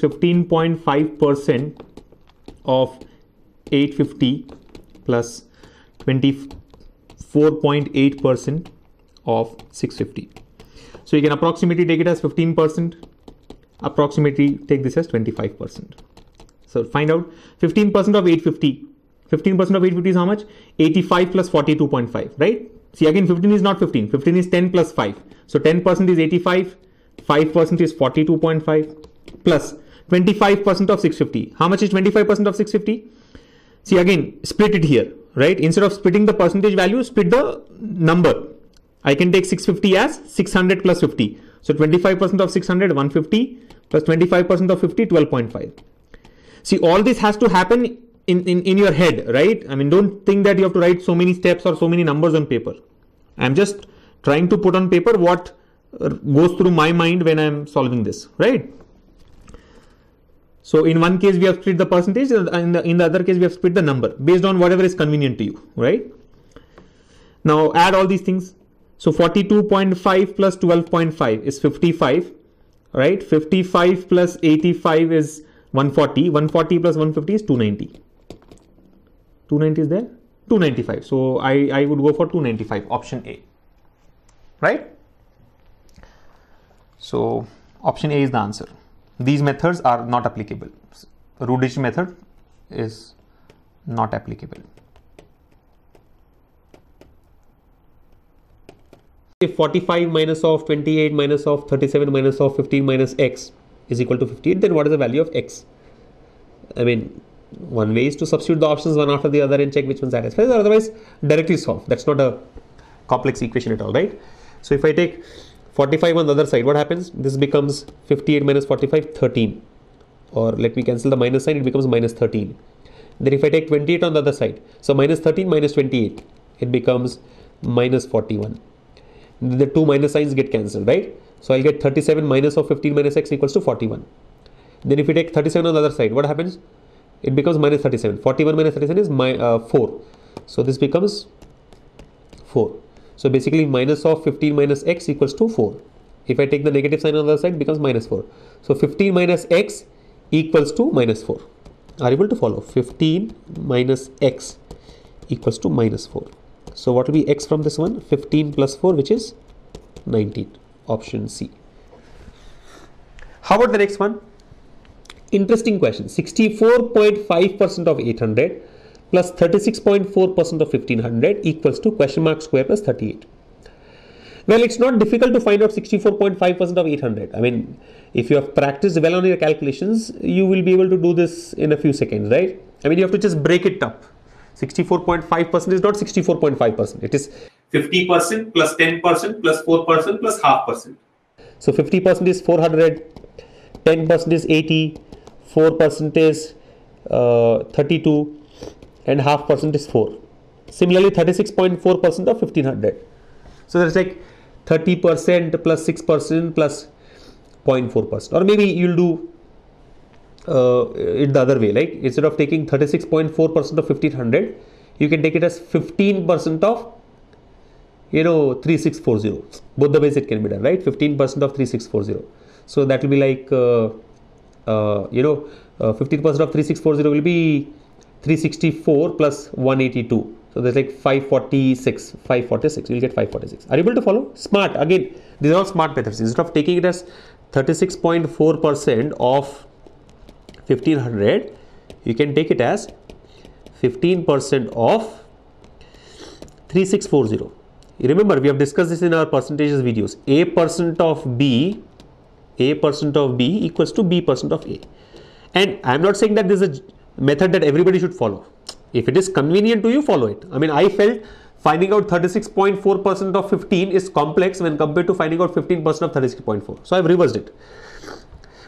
15.5% of 850 plus 24.8% of 650. So you can approximately take it as 15%, approximately take this as 25%. So find out 15% of 850. 15% of 850 is how much? 85 plus 42.5, right? See again 15 is not 15. 15 is 10 plus 5. So 10% is 85, 5% is 42.5 plus 25% of 650. How much is 25% of 650? See again, split it here, right? Instead of splitting the percentage value, split the number. I can take 650 as 600 plus 50. So 25% of 600, 150 plus 25% of 50, 12.5. See, all this has to happen in, in, in your head, right? I mean, don't think that you have to write so many steps or so many numbers on paper. I'm just trying to put on paper what goes through my mind when I'm solving this, right? So in one case we have split the percentage, in the, in the other case we have split the number based on whatever is convenient to you, right? Now add all these things. So 42.5 plus 12.5 is 55, right? 55 plus 85 is 140. 140 plus 150 is 290. 290 is there? 295. So I, I would go for 295, option A, right? So option A is the answer these methods are not applicable. Root method is not applicable. If 45 minus of 28 minus of 37 minus of 15 minus x is equal to 58, then what is the value of x? I mean, one way is to substitute the options one after the other and check which one satisfies, otherwise directly solve. That's not a complex equation at all, right? So if I take 45 on the other side. What happens? This becomes 58 minus 45 13 or let me cancel the minus sign it becomes minus 13 then if I take 28 on the other side so minus 13 minus 28 it becomes minus 41 the two minus signs get cancelled right? So I'll get 37 minus of 15 minus x equals to 41 then if you take 37 on the other side what happens? It becomes minus 37 41 minus 37 is my, uh, 4 so this becomes 4 so basically minus of 15 minus x equals to 4. If I take the negative sign on the other side, becomes minus 4. So 15 minus x equals to minus 4. Are you able to follow? 15 minus x equals to minus 4. So what will be x from this one? 15 plus 4 which is 19. Option C. How about the next one? Interesting question. 64.5% of 800 plus 36.4% of 1500 equals to question mark square plus 38. Well, it's not difficult to find out 64.5% of 800. I mean, if you have practiced well on your calculations, you will be able to do this in a few seconds, right? I mean, you have to just break it up. 64.5% is not 64.5%. It is 50% plus 10% plus 4% plus half percent. So 50% is 400, 10% is 80, 4% is uh, 32, and half percent is 4. Similarly, 36.4% of 1500. So that's like 30% plus 6% plus 0.4%. Or maybe you'll do uh, it the other way, like instead of taking 36.4% of 1500, you can take it as 15% of you know 3640. Both the ways it can be done, right? 15% of 3640. So that will be like uh, uh, you know 15% uh, of 3640 will be 364 plus 182 so there's like 546 546 you'll get 546 are you able to follow? Smart. Again these are all smart methods. Instead of taking it as 36.4 percent of 1500 you can take it as 15 percent of 3640 remember we have discussed this in our percentages videos. A percent of b a percent of b equals to b percent of a. And i'm not saying that this is a method that everybody should follow. If it is convenient to you, follow it. I mean, I felt finding out 36.4% of 15 is complex when compared to finding out 15% of 36.4. So I've reversed it.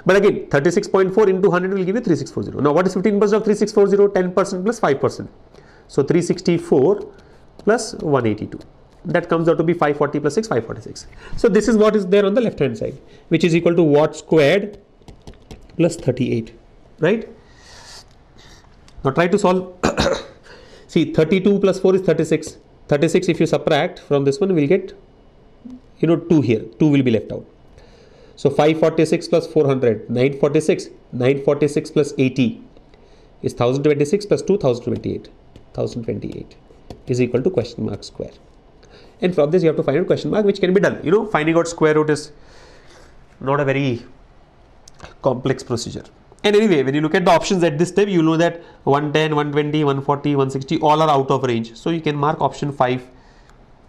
But again, 36.4 into 100 will give you 3640. Now, what is 15% of 3640? 10% plus 5%. So 364 plus 182. That comes out to be 540 plus 6, 546. So this is what is there on the left hand side, which is equal to what squared plus 38, right? Now try to solve. See 32 plus 4 is 36. 36 if you subtract from this one we will get you know 2 here. 2 will be left out. So 546 plus 400, 946, 946 plus 80 is 1026 plus 2028, 1028 is equal to question mark square. And from this you have to find out question mark which can be done. You know finding out square root is not a very complex procedure. And anyway, when you look at the options at this step, you know that 110, 120, 140, 160 all are out of range. So you can mark option 5.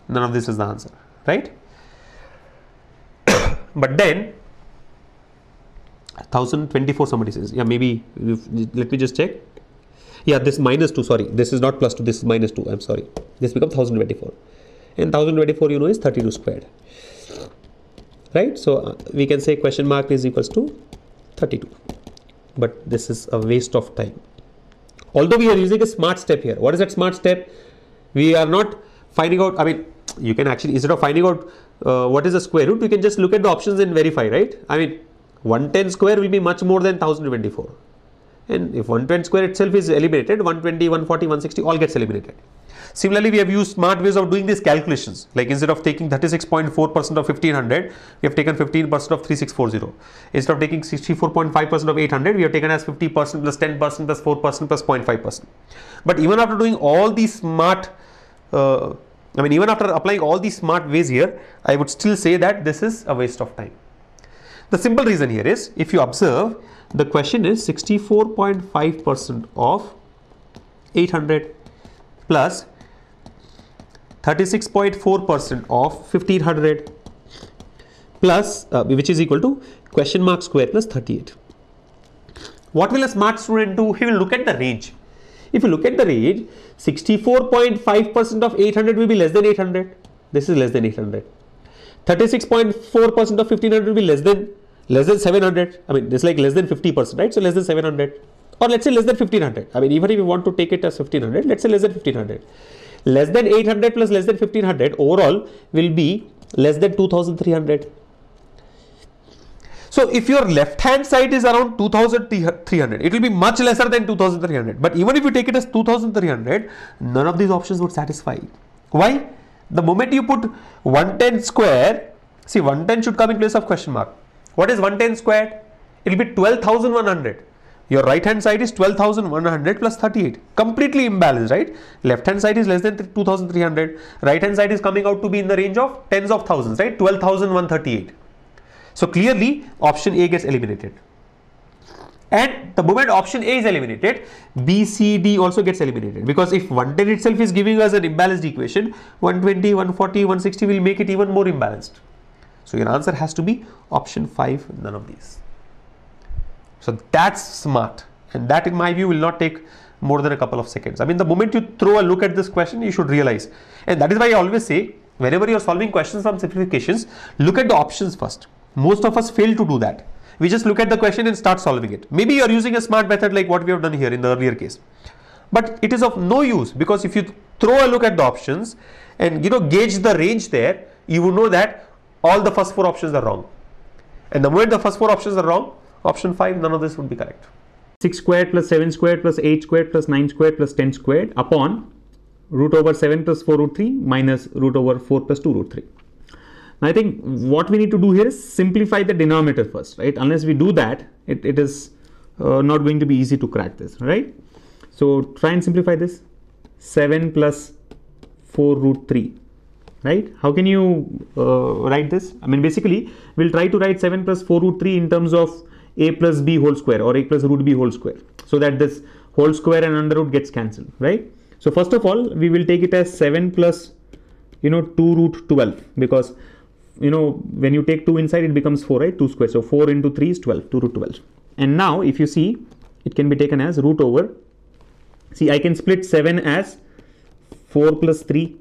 None of this is the answer, right? but then 1024 somebody says, yeah, maybe let me just check. Yeah, this minus 2, sorry, this is not plus 2, this is minus 2, I'm sorry. This becomes 1024. And 1024, you know, is 32 squared. Right? So uh, we can say question mark is equals to 32 but this is a waste of time. Although we are using a smart step here. What is that smart step? We are not finding out, I mean, you can actually, instead of finding out uh, what is the square root, you can just look at the options and verify, right? I mean, 110 square will be much more than 1024. And if 110 square itself is eliminated, 120, 140, 160 all gets eliminated. Similarly, we have used smart ways of doing these calculations. Like instead of taking 36.4% of 1500, we have taken 15% of 3640. Instead of taking 64.5% of 800, we have taken as 50% plus 10% plus 4% plus 0.5%. But even after doing all these smart, uh, I mean, even after applying all these smart ways here, I would still say that this is a waste of time. The simple reason here is if you observe, the question is 64.5% of 800 plus 36.4% of 1500 plus uh, which is equal to question mark square plus 38. What will a smart student do? He will look at the range. If you look at the range, 64.5% of 800 will be less than 800. This is less than 800. 36.4% of 1500 will be less than less than 700. I mean, it's like less than 50%, right? So less than 700 or let's say less than 1500. I mean, even if you want to take it as 1500, let's say less than 1500 less than 800 plus less than 1500 overall will be less than 2300 so if your left hand side is around 2300 it will be much lesser than 2300 but even if you take it as 2300 none of these options would satisfy why the moment you put 110 square see 110 should come in place of question mark what is 110 squared it will be 12100 your right hand side is 12,100 plus 38. Completely imbalanced, right? Left hand side is less than 2,300. Right hand side is coming out to be in the range of tens of thousands, right? 12,138. So clearly option A gets eliminated. And the moment option A is eliminated, B, C, D also gets eliminated because if 110 itself is giving us an imbalanced equation, 120, 140, 160 will make it even more imbalanced. So your answer has to be option 5, none of these. So that's smart. And that in my view will not take more than a couple of seconds. I mean, the moment you throw a look at this question, you should realize. And that is why I always say, whenever you're solving questions from simplifications, look at the options first. Most of us fail to do that. We just look at the question and start solving it. Maybe you're using a smart method like what we have done here in the earlier case. But it is of no use because if you throw a look at the options and you know gauge the range there, you will know that all the first four options are wrong. And the moment the first four options are wrong, Option 5, none of this would be correct. 6 squared plus 7 squared plus 8 squared plus 9 squared plus 10 squared upon root over 7 plus 4 root 3 minus root over 4 plus 2 root 3. Now, I think what we need to do here is simplify the denominator first, right? Unless we do that, it, it is uh, not going to be easy to crack this, right? So try and simplify this. 7 plus 4 root 3, right? How can you uh, write this? I mean, basically, we'll try to write 7 plus 4 root 3 in terms of a plus b whole square or a plus root b whole square so that this whole square and under root gets cancelled right so first of all we will take it as 7 plus you know 2 root 12 because you know when you take 2 inside it becomes 4 right 2 square so 4 into 3 is 12 2 root 12 and now if you see it can be taken as root over see I can split 7 as 4 plus 3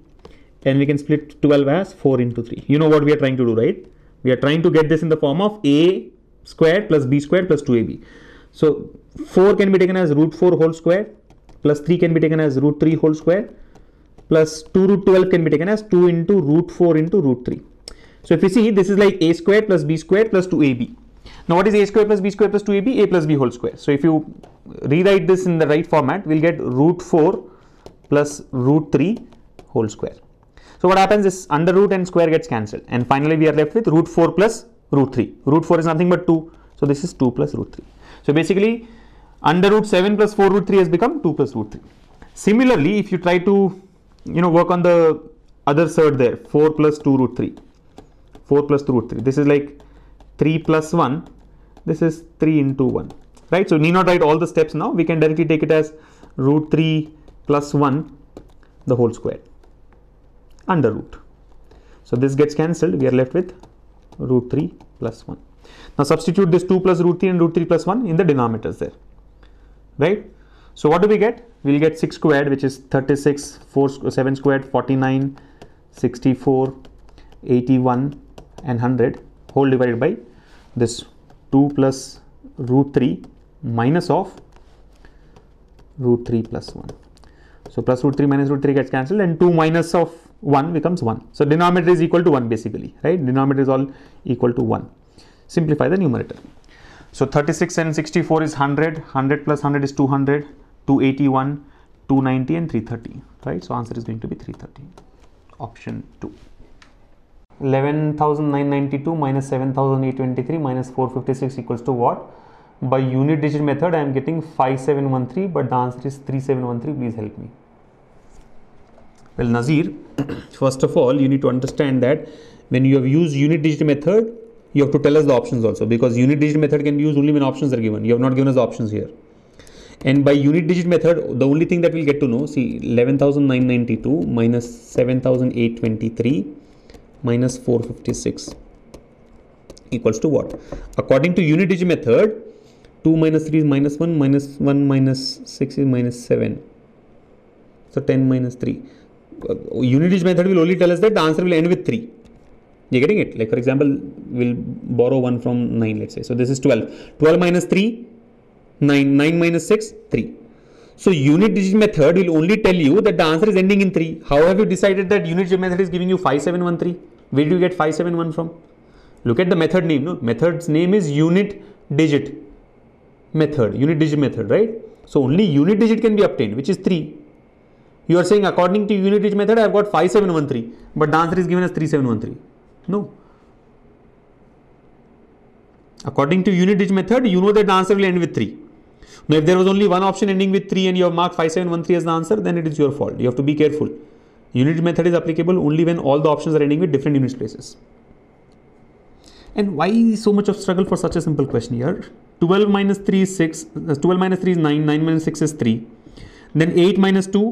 and we can split 12 as 4 into 3 you know what we are trying to do right we are trying to get this in the form of a squared plus b squared plus 2ab. So 4 can be taken as root 4 whole square plus 3 can be taken as root 3 whole square plus 2 root 12 can be taken as 2 into root 4 into root 3. So if you see this is like a squared plus b squared plus 2ab. Now what is a squared plus b squared plus 2ab? a plus b whole square. So if you rewrite this in the right format we'll get root 4 plus root 3 whole square. So what happens is under root and square gets cancelled and finally we are left with root 4 plus root 3. Root 4 is nothing but 2. So this is 2 plus root 3. So basically under root 7 plus 4 root 3 has become 2 plus root 3. Similarly, if you try to you know work on the other side there 4 plus 2 root 3 4 plus 2 root 3 this is like 3 plus 1 this is 3 into 1 right so need not write all the steps now we can directly take it as root 3 plus 1 the whole square under root. So this gets cancelled. We are left with root 3 plus 1 now substitute this 2 plus root 3 and root 3 plus 1 in the denominators there. Right? So what do we get? We'll get 6 squared which is 36 4 7 squared 49 64 81 and 100 whole divided by this 2 plus root 3 minus of root 3 plus 1 so plus root 3 minus root 3 gets cancelled and 2 minus of 1 becomes 1 so denominator is equal to 1 basically right? Denominator is all equal to 1 simplify the numerator. So 36 and 64 is 100 100 plus 100 is 200 281 290 and 330 right? So answer is going to be 330 option 2 11992 minus 7823 minus 456 equals to what? By unit digit method i am getting 5713 but the answer is 3713 please help me well nazir first of all you need to understand that when you have used unit digit method you have to tell us the options also because unit digit method can be used only when options are given. You have not given us the options here. And by unit digit method the only thing that we'll get to know see 11992 minus 7823 minus 456 equals to what? According to unit digit method 2 minus 3 is minus 1 minus 1 minus 6 is minus 7 so 10 minus 3 unit digit method will only tell us that the answer will end with 3 you're getting it? Like for example we'll borrow one from 9 let's say. So this is 12 12 minus 3 9 9 minus 6 3 so unit digit method will only tell you that the answer is ending in 3 how have you decided that unit digit method is giving you 5713 where do you get 571 from? Look at the method name no? Method's name is unit digit method. Unit digit method right? So only unit digit can be obtained which is 3 you are saying according to unit digit method i have got 5713 but the answer is given as 3713 no. According to unit digit method you know that the answer will end with 3 now if there was only one option ending with 3 and you have marked 5713 as the answer then it is your fault. You have to be careful. Unit method is applicable only when all the options are ending with different unit places. And why so much of struggle for such a simple question here? 12 minus 3 is 6 uh, 12 minus 3 is 9 9 minus 6 is 3 then 8 minus 2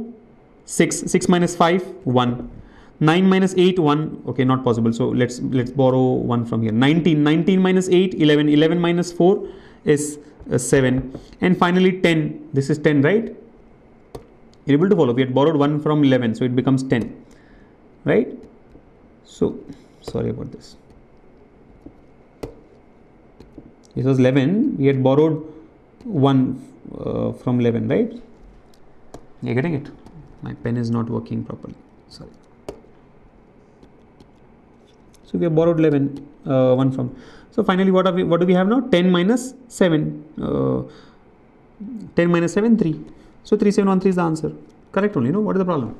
6 6 minus 5 1 9 minus 8 1 okay not possible. So let's let's borrow one from here. 19 19 minus 8 11 11 minus 4 is uh, 7 and finally 10 this is 10 right? You're able to follow. We had borrowed one from 11 so it becomes 10 right? So sorry about this. This was 11 we had borrowed one uh, from 11 right? You're getting it my pen is not working properly. Sorry. So we have borrowed 11 uh, one from so finally what are we what do we have now? 10 minus 7 uh, 10 minus 7 3 so 3713 is the answer. Correct only no? What is the problem